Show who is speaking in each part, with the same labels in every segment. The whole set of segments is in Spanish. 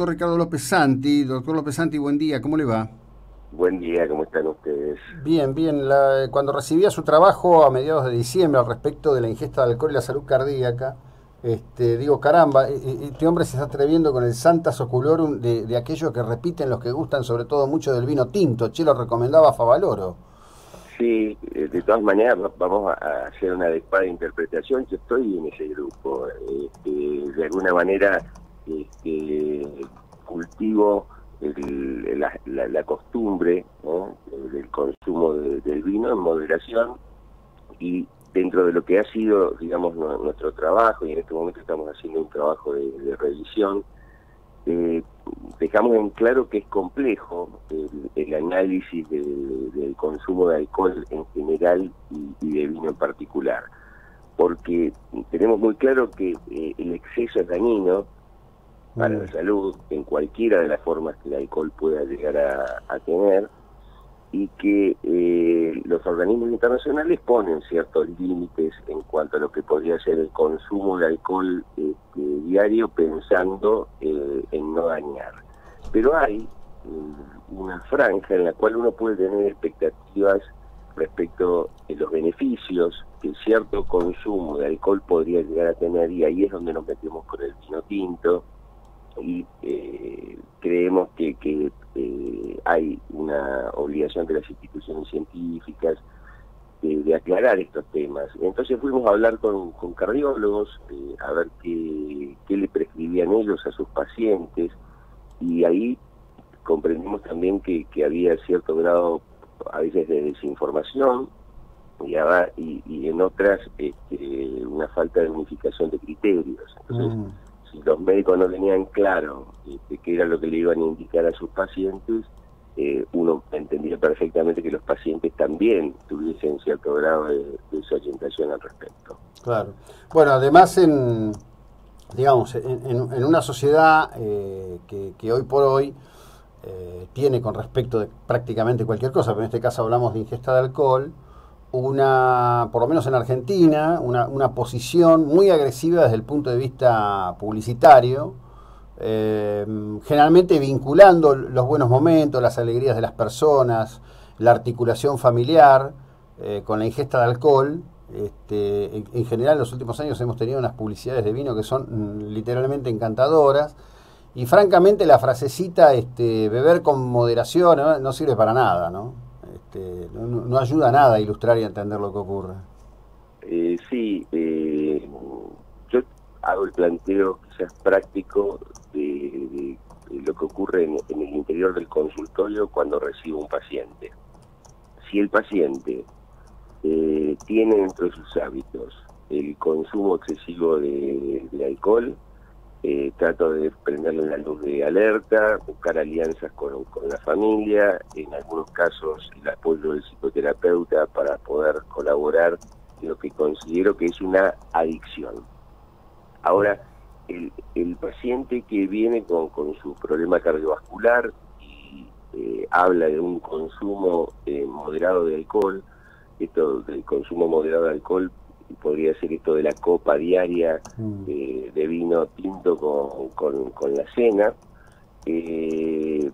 Speaker 1: doctor Ricardo López Santi. Doctor López Santi, buen día, ¿cómo le va?
Speaker 2: Buen día, ¿cómo están ustedes?
Speaker 1: Bien, bien. cuando recibía su trabajo a mediados de diciembre al respecto de la ingesta de alcohol y la salud cardíaca, este, digo, caramba, e, e, este hombre se está atreviendo con el Santa Soculorum de, de aquellos que repiten los que gustan sobre todo mucho del vino tinto. Che, lo recomendaba Favaloro.
Speaker 2: Sí, eh, de todas maneras vamos a hacer una adecuada interpretación. Yo estoy en ese grupo. Este, de alguna manera este, cultivo la, costumbre del consumo del vino en moderación y dentro de lo que ha sido, digamos, nuestro trabajo, y en este momento estamos haciendo un trabajo de, revisión, eh, dejamos en claro que es complejo el, análisis del consumo de alcohol en general y, de vino en particular, porque tenemos muy claro que eh, el exceso es dañino, para la mm. salud en cualquiera de las formas que el alcohol pueda llegar a, tener y que eh, los organismos internacionales ponen ciertos límites en cuanto a lo que podría ser el consumo de alcohol este, diario pensando eh, en no dañar. Pero hay eh, una franja en la cual uno puede tener expectativas respecto de los beneficios que cierto consumo de alcohol podría llegar a tener y ahí es donde nos metemos con el vino tinto, y eh, creemos que, que eh, hay una obligación de las instituciones científicas de, aclarar estos temas. Entonces fuimos a hablar con, cardiólogos, eh, a ver qué, qué le prescribían ellos a sus pacientes y ahí comprendimos también que, había cierto grado a veces de desinformación y, y, y en otras este, una falta de unificación de criterios. Entonces, mm si los médicos no tenían claro este, qué era lo que le iban a indicar a sus pacientes, eh, uno entendía perfectamente que los pacientes también tuviesen cierto grado de, desorientación al respecto.
Speaker 1: Claro. Bueno, además en digamos en, una sociedad eh, que, hoy por hoy eh, tiene con respecto de prácticamente cualquier cosa, pero en este caso hablamos de ingesta de alcohol, una, por lo menos en Argentina, una, una posición muy agresiva desde el punto de vista publicitario, eh, generalmente vinculando los buenos momentos, las alegrías de las personas, la articulación familiar eh, con la ingesta de alcohol. Este, en, general, en los últimos años hemos tenido unas publicidades de vino que son mm, literalmente encantadoras. Y francamente, la frasecita este, beber con moderación no sirve para nada, ¿no? Este, no, ayuda nada a ilustrar y a entender lo que ocurre.
Speaker 2: Eh, sí, eh, yo hago el planteo quizás práctico de, lo que ocurre en, el interior del consultorio cuando recibo un paciente. Si el paciente eh, tiene entre sus hábitos el consumo excesivo de alcohol, eh, trato de prenderle la luz de alerta, buscar alianzas con, la familia, en algunos casos el apoyo del psicoterapeuta para poder colaborar en lo que considero que es una adicción. Ahora, el, paciente que viene con, su problema cardiovascular y eh, habla de un consumo eh, moderado de alcohol, esto del consumo moderado de alcohol podría ser esto de la copa diaria mm. de vino tinto con, con, la cena, eh,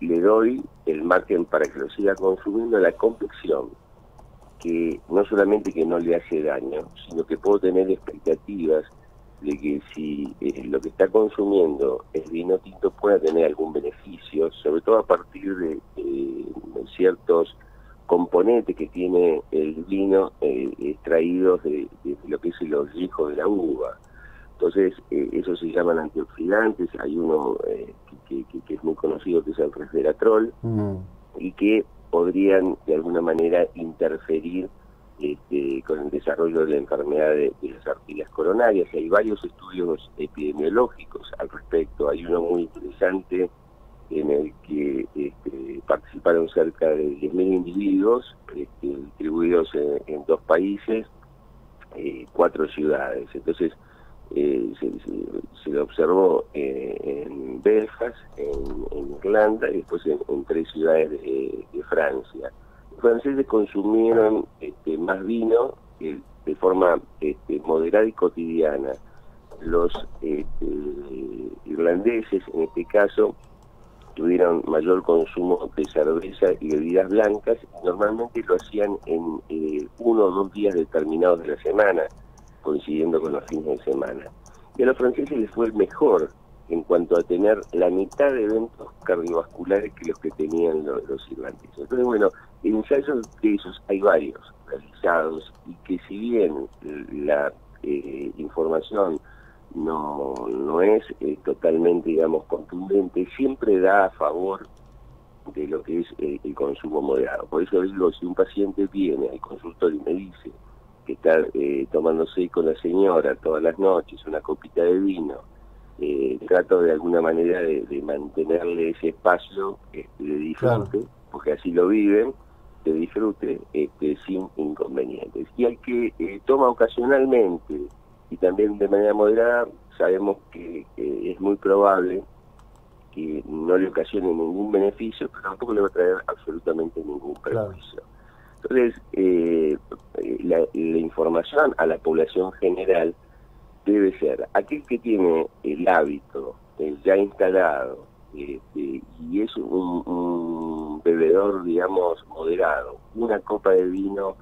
Speaker 2: le doy el margen para que lo siga consumiendo la convicción que no solamente que no le hace daño, sino que puedo tener expectativas de que si eh, lo que está consumiendo es vino tinto pueda tener algún beneficio, sobre todo a partir de ciertos componente que tiene el vino eh, extraídos de, lo que es el hijos de la uva. Entonces, eh, eso se llaman antioxidantes. Hay uno eh, que, es muy conocido, que es el resveratrol, mm. y que podrían de alguna manera interferir este, con el desarrollo de la enfermedad de, de, las arterias coronarias. Hay varios estudios epidemiológicos al respecto. Hay uno muy interesante en el que este, participaron cerca de 10.000 individuos este, distribuidos en, dos países, eh, cuatro ciudades. Entonces, eh, se, lo observó eh, en Belfast, en, Irlanda y después en, tres ciudades de, Francia. Los franceses consumieron este, más vino de forma este, moderada y cotidiana. Los, este, irlandeses, en este caso, tuvieron mayor consumo de cerveza y bebidas blancas, normalmente lo hacían en eh, uno o dos días determinados de la semana, coincidiendo con los fines de semana. Y a los franceses les fue el mejor en cuanto a tener la mitad de eventos cardiovasculares que los que tenían los, irlandeses. Entonces, bueno, ensayos de esos hay varios realizados y que si bien la eh, información no, no es eh, totalmente, digamos, contundente, siempre da a favor de lo que es eh, el consumo moderado. Por eso digo, si un paciente viene al consultorio y me dice que está eh, tomándose con la señora todas las noches una copita de vino, trato de alguna manera de, mantenerle ese espacio este, de disfrute, porque así lo viven, de disfrute este, sin inconvenientes. Y al que toma ocasionalmente y también de manera moderada sabemos que, es muy probable que no le ocasione ningún beneficio, pero tampoco le va a traer absolutamente ningún perjuicio. Entonces, eh, la, información a la población general debe ser aquel que tiene el hábito ya instalado este, y es un, un, bebedor, digamos, moderado, una copa de vino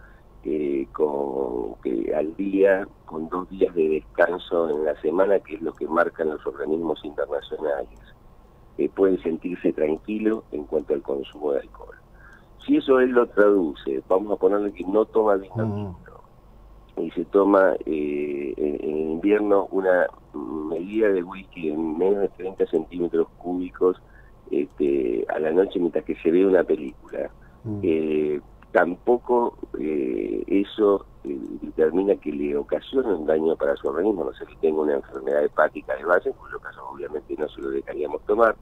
Speaker 2: eh, con que al día, con dos días de descanso en la semana, que es lo que marcan los organismos internacionales, eh, pueden sentirse tranquilos en cuanto al consumo de alcohol. Si eso él lo traduce, vamos a ponerle que no toma vino y se toma eh, en, invierno una medida de whisky en menos de 30 centímetros cúbicos este, a la noche mientras que se ve una película. eh, tampoco eh, eso eh, determina que le ocasione un daño para su organismo, no sé si tenga una enfermedad hepática de base, en cuyo caso obviamente no se lo dejaríamos tomar,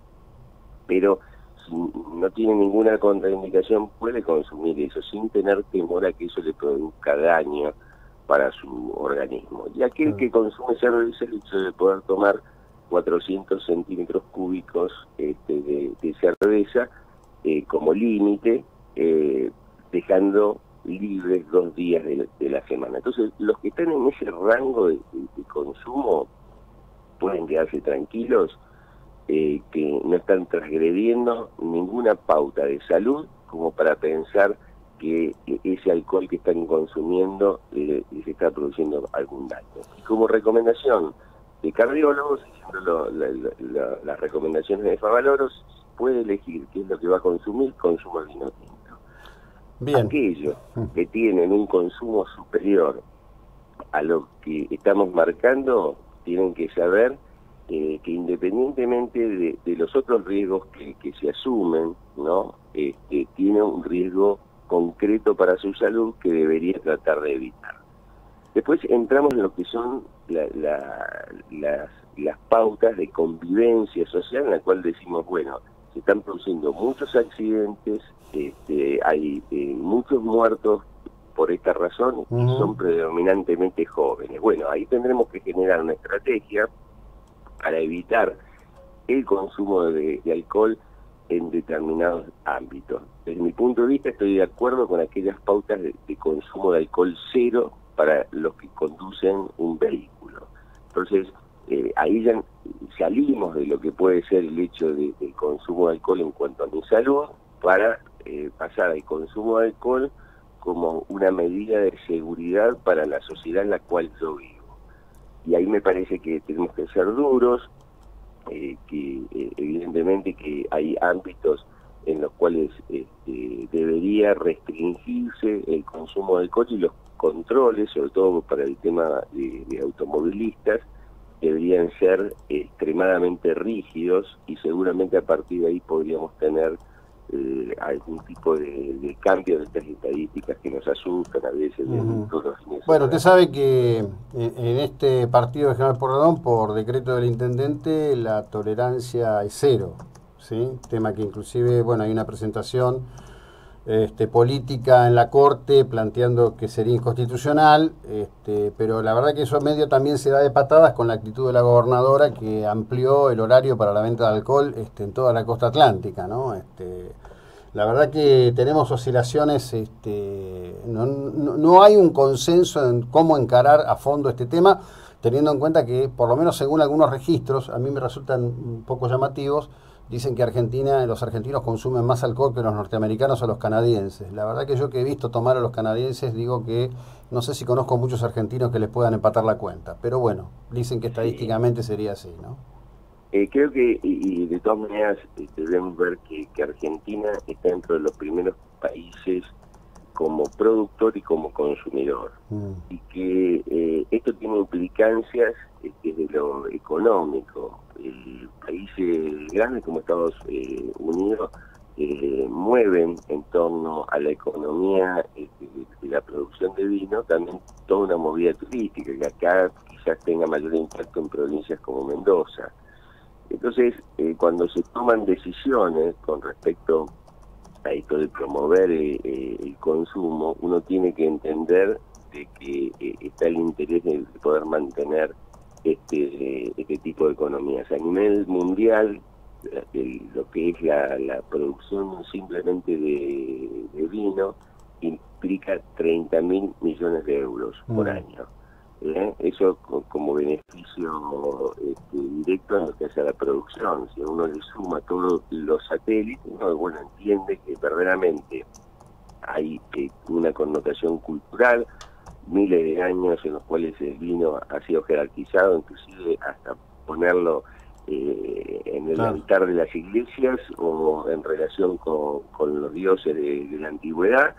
Speaker 2: pero si no tiene ninguna contraindicación puede consumir eso sin tener temor a que eso le produzca daño para su organismo. Y aquel que consume cerveza, el hecho de poder tomar 400 centímetros cúbicos este, de, cerveza eh, como límite, eh, dejando libres dos días de, la semana. Entonces, los que están en ese rango de, consumo pueden quedarse tranquilos, eh, que no están transgrediendo ninguna pauta de salud como para pensar que ese alcohol que están consumiendo eh, está produciendo algún daño. Y como recomendación de cardiólogos, siguiendo las recomendaciones de Favaloros, puede elegir qué es lo que va a consumir, consuma vino tinto. Aquellos mm. que tienen un consumo superior a lo que estamos marcando tienen que saber eh, que independientemente de, los otros riesgos que, se asumen, no este, tiene un riesgo concreto para su salud que debería tratar de evitar. Después entramos en lo que son las, las pautas de convivencia social en la cual decimos, bueno, se están produciendo muchos accidentes, este, hay eh, muchos muertos por esta razón y son predominantemente jóvenes. Bueno, ahí tendremos que generar una estrategia para evitar el consumo de, alcohol en determinados ámbitos. Desde mi punto de vista estoy de acuerdo con aquellas pautas de, consumo de alcohol cero para los que conducen un vehículo. Entonces, eh, ahí ya salimos de lo que puede ser el hecho de, del consumo de alcohol en cuanto a mi salud para eh, pasar al consumo de alcohol como una medida de seguridad para la sociedad en la cual yo vivo. Y ahí me parece que tenemos que ser duros, eh, que eh, evidentemente que hay ámbitos en los cuales este, debería restringirse el consumo de alcohol y los controles, sobre todo para el tema de automovilistas, deberían ser extremadamente rígidos y seguramente a partir de ahí podríamos tener eh, algún tipo de, cambio de estas estadísticas que nos asustan a veces.
Speaker 1: bueno, usted sabe que en, este partido de General Porradón, por decreto del intendente, la tolerancia es cero, ¿sí? Tema que inclusive, bueno, hay una presentación este, política en la Corte planteando que sería inconstitucional, este, pero la verdad que eso medio también se da de patadas con la actitud de la gobernadora que amplió el horario para la venta de alcohol este, en toda la costa atlántica, ¿no? La verdad que tenemos oscilaciones, este, no, no, hay un consenso en cómo encarar a fondo este tema. teniendo en cuenta que, por lo menos según algunos registros, a mí me resultan un poco llamativos, dicen que Argentina, los argentinos consumen más alcohol que los norteamericanos o los canadienses. La verdad que yo que he visto tomar a los canadienses, digo que no sé si conozco muchos argentinos que les puedan empatar la cuenta, pero bueno, dicen que estadísticamente sería así, ¿no?
Speaker 2: Eh, creo que, y, de todas maneras, este, debemos ver que, Argentina está dentro de los primeros países como productor y como consumidor. Mm. Y que eh, esto tiene implicancias este, desde lo económico. Países grandes como Estados eh, Unidos mueven en torno a la economía este, de, la producción de vino también toda una movida turística que acá quizás tenga mayor impacto en provincias como Mendoza. Entonces, eh, cuando se toman decisiones con respecto a esto de promover eh, eh, el consumo, uno tiene que entender de que está el interés de poder mantener este, este tipo de economías. A nivel mundial, lo que es la, producción simplemente de, vino implica 30 mil millones de euros por mm. año. ¿eh? eso como beneficio este, directo en lo que hace a la producción. Si uno le suma todos los satélites, uno bueno, entiende que verdaderamente hay eh, una connotación cultural, miles de años en los cuales el vino ha sido jerarquizado, inclusive hasta ponerlo eh, en el altar de las iglesias o en relación con, los dioses de la antigüedad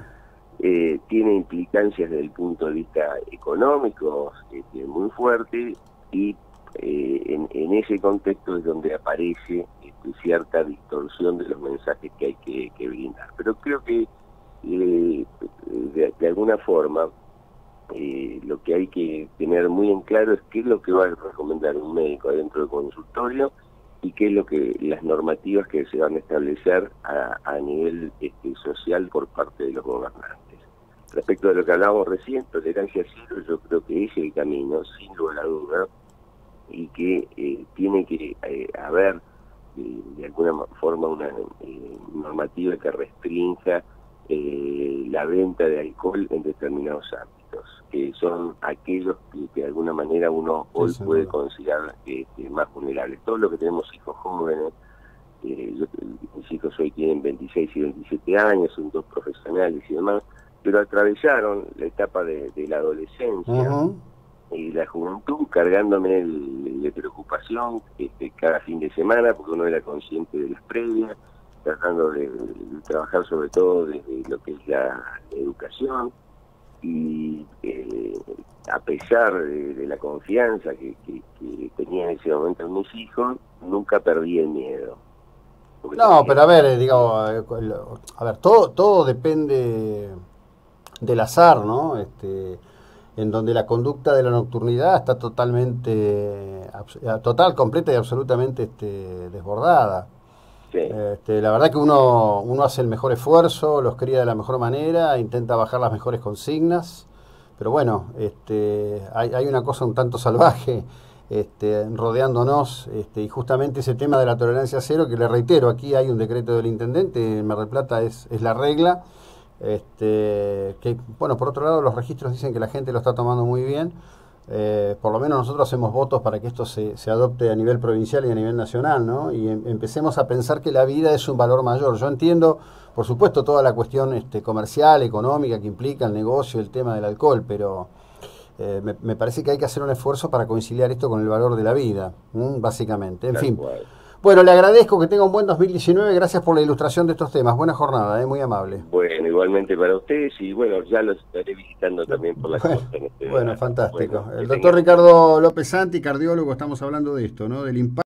Speaker 2: eh, tiene implicancias desde el punto de vista económico este, muy fuerte y eh, en, ese contexto es donde aparece este, cierta distorsión de los mensajes que hay que, brindar. Pero creo que eh, de, alguna forma lo que hay que tener muy en claro es qué es lo que va a recomendar un médico adentro del consultorio y qué es lo que las normativas que se van a establecer a, nivel este, social por parte de los gobernantes. Respecto de lo que hablábamos recién, tolerancia cero, yo creo que es el camino, sin lugar a duda, y que eh, tiene que eh, haber eh, de alguna forma una normativa que restrinja la venta de alcohol en determinados ámbitos, que son aquellos que, de alguna manera uno hoy puede considerar más vulnerables. Todos los que tenemos hijos jóvenes, mis hijos hoy tienen 26 y 27 años, son dos profesionales y demás, pero atravesaron la etapa de, la adolescencia y la juventud cargándome de preocupación este, cada fin de semana porque uno era consciente de las previas, tratando de, trabajar sobre todo desde lo que es la, educación y eh, a pesar de, la confianza que, tenía en ese momento en mis hijos, nunca perdí el miedo.
Speaker 1: No, pero a ver, eh, digo, eh, a ver, todo, todo depende del azar, ¿no? Este, en donde la conducta de la nocturnidad está totalmente, total, completa y absolutamente este, desbordada. Este, la verdad que uno, uno hace el mejor esfuerzo, los cría de la mejor manera, intenta bajar las mejores consignas, pero bueno, este, hay, hay una cosa un tanto salvaje este, rodeándonos este, y justamente ese tema de la tolerancia cero, que le reitero, aquí hay un decreto del intendente, en Mar del Plata es, es la regla, este, que, bueno, por otro lado, los registros dicen que la gente lo está tomando muy bien. Eh, por lo menos nosotros hacemos votos para que esto se, se, adopte a nivel provincial y a nivel nacional, ¿no? Y em, empecemos a pensar que la vida es un valor mayor. Yo entiendo, por supuesto, toda la cuestión este, comercial, económica que implica el negocio, el tema del alcohol, pero eh, me, parece que hay que hacer un esfuerzo para conciliar esto con el valor de la vida, básicamente. En fin. Bueno, le agradezco que tenga un buen 2019. Gracias por la ilustración de estos temas. Buena jornada, ¿eh? muy amable.
Speaker 2: Bueno, igualmente para ustedes y bueno, ya los estaré visitando también por la
Speaker 1: bueno, Este bueno, fantástico. El doctor Ricardo López Santi, cardiólogo, estamos hablando de esto, ¿no? Del impacto.